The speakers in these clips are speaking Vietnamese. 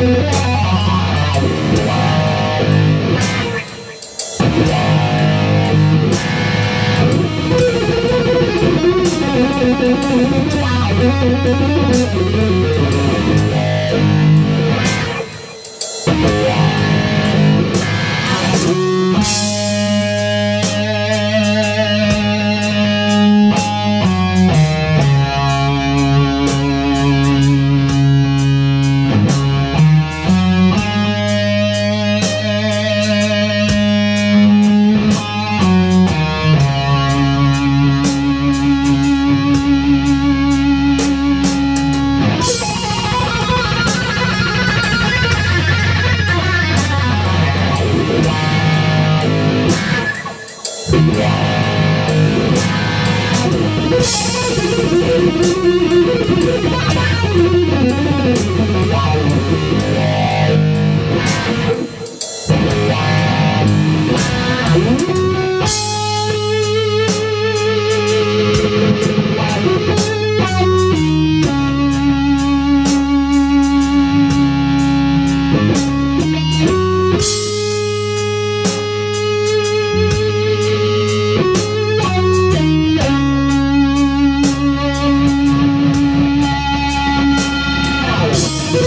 Wow.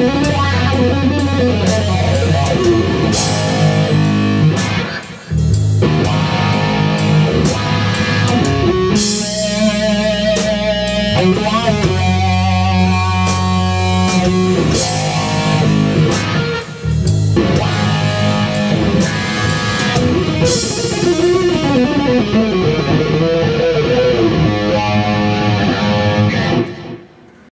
Yeah.